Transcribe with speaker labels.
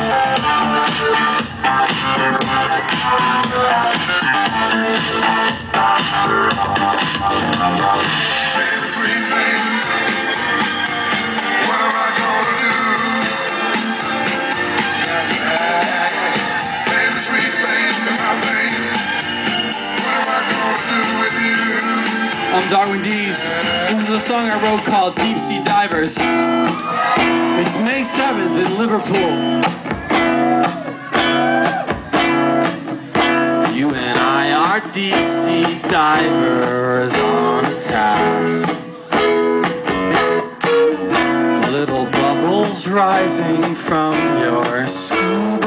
Speaker 1: I'm Darwin Deez. This is a song I wrote called Deep Sea Divers. It's May 7th in Liverpool. Are deep sea divers on a task. Little bubbles rising from your mask.